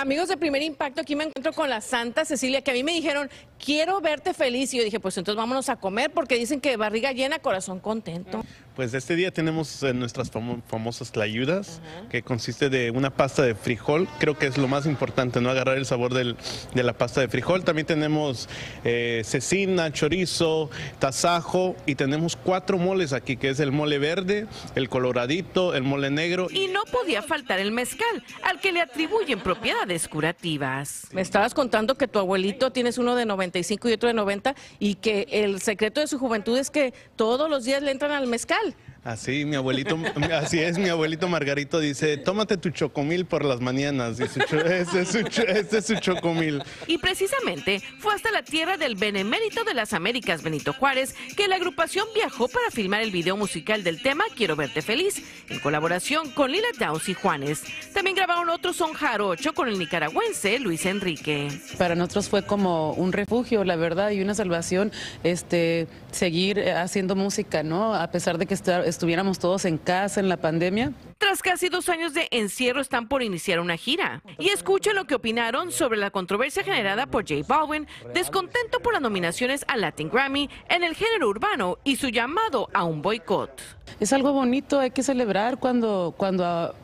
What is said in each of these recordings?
Amigos de Primer Impacto, aquí me encuentro con la Santa Cecilia, que a mí me dijeron, quiero verte feliz. Y yo dije, pues entonces vámonos a comer, porque dicen que barriga llena, corazón contento. Pues este día tenemos eh, nuestras famo- famosas tlayudas, que consiste de una pasta de frijol. Creo que es lo más importante, ¿no? Agarrar el sabor del- de la pasta de frijol. También tenemos eh, cecina, chorizo, tasajo y tenemos cuatro moles aquí, que es el mole verde, el coloradito, el mole negro. Y no podía faltar el mezcal, al que le atribuyen propiedades curativas. Me estabas contando que tu abuelito tienes uno de 95 y otro de 90 y que el secreto de su juventud es que todos los días le entran al mezcal. Así, mi abuelito, así es, mi abuelito Margarito dice, tómate tu chocomil por las mañanas. Y su este, es su, cho- este es su chocomil. Y precisamente fue hasta la tierra del benemérito de las Américas, Benito Juárez, que la agrupación viajó para filmar el video musical del tema Quiero verte feliz, en colaboración con Lila Downs y Juanes. También grabaron otro son jarocho con el nicaragüense Luis Enrique. Para nosotros fue como un refugio, la verdad, y una salvación, este, seguir eh, haciendo música, ¿no? A pesar de que estar- estuviéramos todos en casa en la pandemia. Tras casi dos años de encierro están por iniciar una gira. Y escuchen lo que opinaron sobre la controversia generada por J Balvin, descontento por las nominaciones al Latin Grammy en el género urbano y su llamado a un boicot. Es algo bonito, hay que celebrar cuando, cuando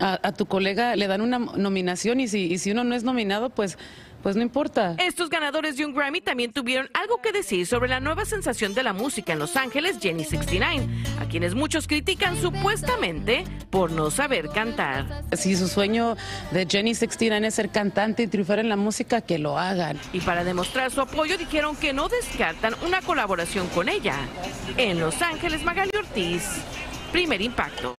a- a tu colega le dan una nominación y si, y si uno no es nominado, pues, pues no importa. Estos ganadores de un Grammy también tuvieron algo que decir sobre la nueva sensación de la música en Los Ángeles, Jenny 69, a quienes muchos critican supuestamente por no saber cantar. Si su sueño de Jenny 69 es ser cantante y triunfar en la música, que lo hagan. Y para demostrar su apoyo dijeron que no descartan una colaboración con ella. En Los Ángeles, Magali Ortiz, primer impacto.